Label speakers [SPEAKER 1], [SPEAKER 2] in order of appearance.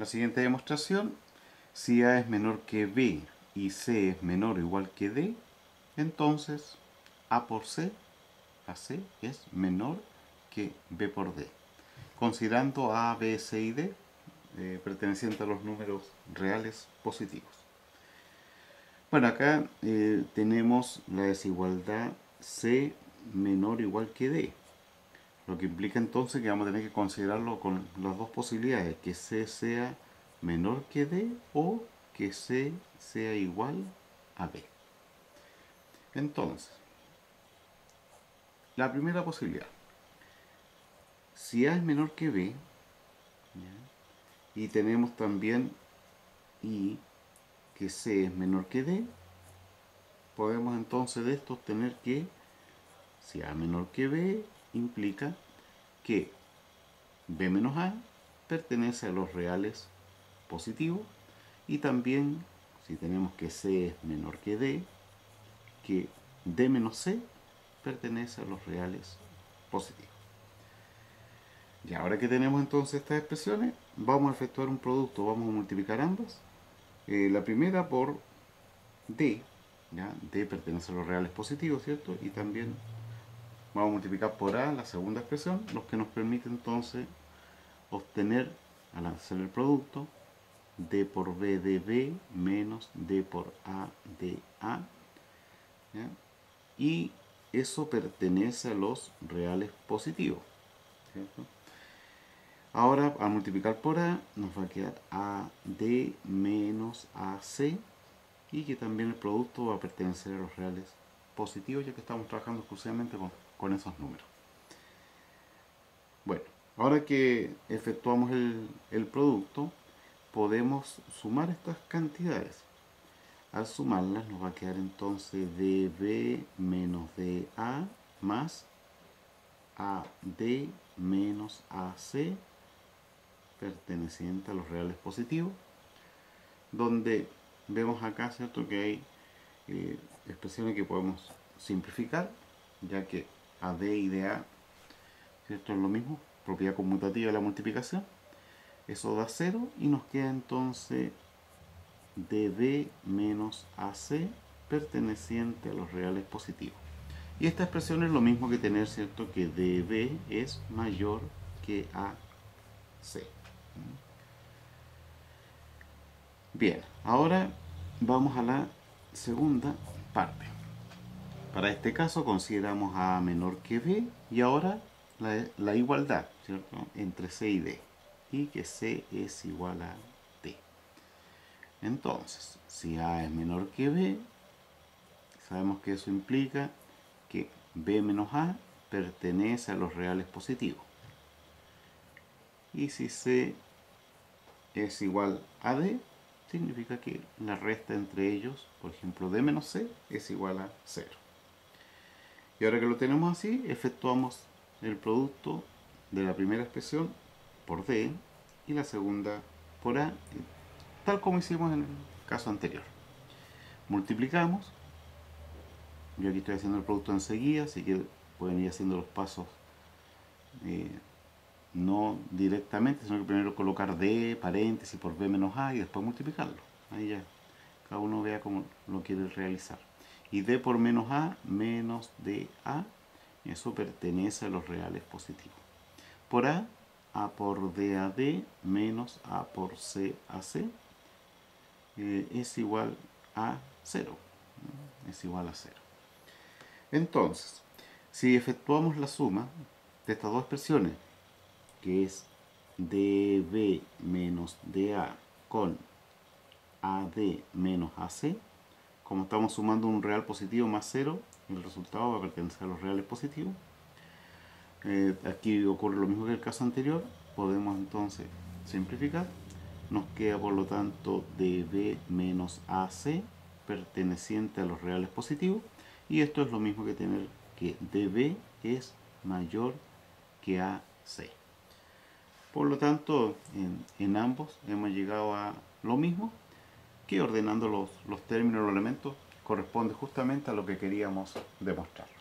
[SPEAKER 1] La siguiente demostración, si A es menor que B y C es menor o igual que D, entonces A por C, AC es menor que B por D. Considerando A, B, C y D eh, pertenecientes a los números reales positivos. Bueno, acá eh, tenemos la desigualdad C menor o igual que D. Lo que implica entonces que vamos a tener que considerarlo con las dos posibilidades, que C sea menor que D o que C sea igual a B. Entonces, la primera posibilidad, si A es menor que B, y tenemos también I que C es menor que D, podemos entonces de esto obtener que si A menor que B implica que B menos A pertenece a los reales positivos y también si tenemos que C es menor que D, que D menos C pertenece a los reales positivos. Y ahora que tenemos entonces estas expresiones, vamos a efectuar un producto, vamos a multiplicar ambas eh, la primera por D, ¿ya? D pertenece a los reales positivos, ¿cierto? Y también vamos a multiplicar por A, la segunda expresión, lo que nos permite entonces obtener, al hacer el producto, D por B de B menos D por A de A. Y eso pertenece a los reales positivos. Ahora, al multiplicar por A, nos va a quedar AD menos AC y que también el producto va a pertenecer a los reales positivos, ya que estamos trabajando exclusivamente con, esos números. Bueno, ahora que efectuamos el, el producto, podemos sumar estas cantidades. Al sumarlas nos va a quedar entonces DB menos DA más AD menos AC perteneciente a los reales positivos, donde vemos acá, ¿cierto?, que hay eh, expresiones que podemos simplificar, ya que AD y DA, ¿cierto?, es lo mismo, propiedad conmutativa de la multiplicación, eso da 0 y nos queda entonces DB menos AC perteneciente a los reales positivos. Y esta expresión es lo mismo que tener, ¿cierto?, que DB es mayor que AC. Bien, ahora vamos a la segunda parte. Para este caso consideramos A menor que B y ahora la, igualdad entre C y D y que C es igual a D. Entonces, si A es menor que B, sabemos que eso implica que B menos A pertenece a los reales positivos. Y si C es igual a D, significa que la resta entre ellos, por ejemplo, D menos C, es igual a 0. Y ahora que lo tenemos así, efectuamos el producto de la primera expresión por D y la segunda por A, tal como hicimos en el caso anterior. Multiplicamos, yo aquí estoy haciendo el producto enseguida, así que pueden ir haciendo los pasos eh, no directamente, sino que primero colocar D, paréntesis por B menos A y después multiplicarlo. Ahí ya, cada uno vea cómo lo quiere realizar. Y D por menos A, menos DA, eso pertenece a los reales positivos. Por A, A por DAD menos A por CAC eh, es igual a 0. Es igual a 0. Entonces, si efectuamos la suma de estas dos expresiones, que es dB menos dA con AD menos AC, como estamos sumando un real positivo más 0, el resultado va a pertenecer a los reales positivos. Eh, aquí ocurre lo mismo que el caso anterior, podemos entonces simplificar. Nos queda por lo tanto dB menos AC perteneciente a los reales positivos. Y esto es lo mismo que tener que dB es mayor que AC. Por lo tanto, en, ambos hemos llegado a lo mismo, que ordenando los, los términos, los elementos, corresponde justamente a lo que queríamos demostrar.